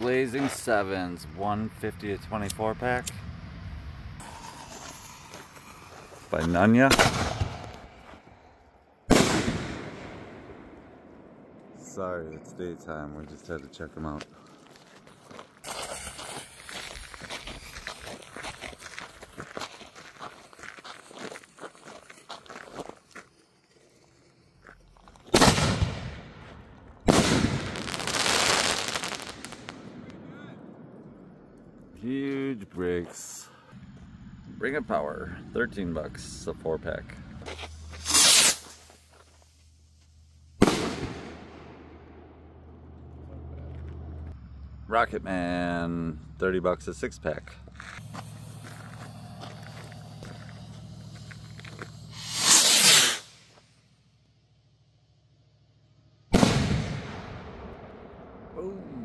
Blazing Sevens, 150 to 24 pack. By Nunya. Sorry, it's daytime. We just had to check them out. Huge bricks. Bring a power, 13 bucks, a four pack. Rocket Man, 30 bucks a six pack. Boom.